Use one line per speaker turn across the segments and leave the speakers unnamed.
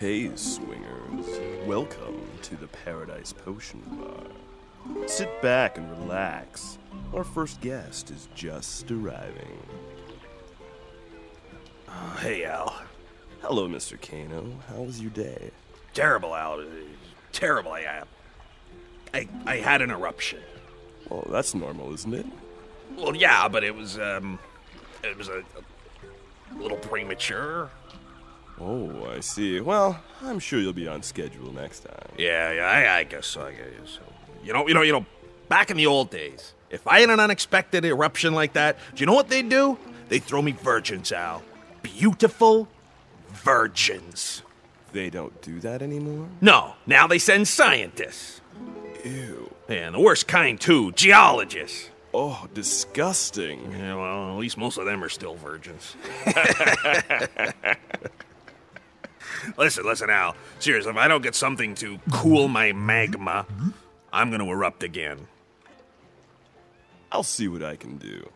Hey, swingers. Welcome to the Paradise Potion Bar. Sit back and relax. Our first guest is just arriving.
Uh, hey, Al.
Hello, Mr. Kano. How was your day?
Terrible, Al. Terrible, I am. I, I had an eruption.
Well, that's normal, isn't it?
Well, yeah, but it was, um, it was a, a little premature.
Oh, I see. Well, I'm sure you'll be on schedule next time.
Yeah, yeah, I, I guess so. I guess so. You know, you know, you know. Back in the old days, if I had an unexpected eruption like that, do you know what they'd do? They'd throw me virgins, Al. Beautiful virgins.
They don't do that anymore?
No, now they send scientists.
Ew.
And the worst kind, too geologists.
Oh, disgusting.
Yeah, well, at least most of them are still virgins. listen, listen, Al. Serious, if I don't get something to cool my magma, I'm gonna erupt again.
I'll see what I can do.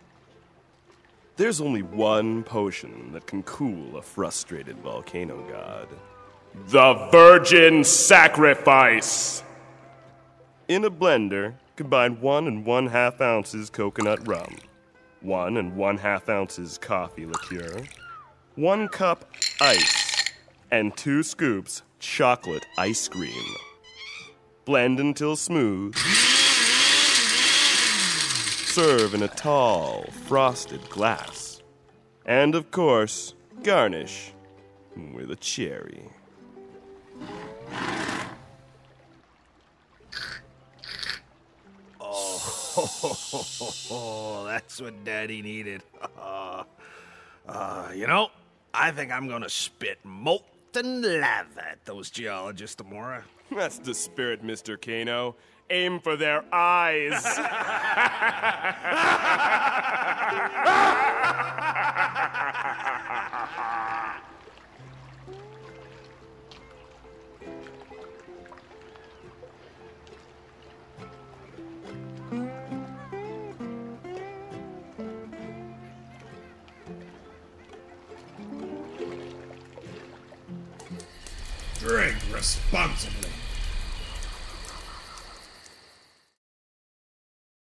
There's only one potion that can cool a frustrated volcano god.
The Virgin Sacrifice!
In a blender, combine one and one half ounces coconut rum, one and one half ounces coffee liqueur, one cup ice, and two scoops chocolate ice cream. Blend until smooth. Serve in a tall, frosted glass. And of course, garnish with a cherry.
Oh, that's what Daddy needed. Uh, uh, you know, I think I'm gonna spit molten lava at those geologists tomorrow.
That's the spirit, Mr. Kano. Aim for their eyes.
Drink responsibly.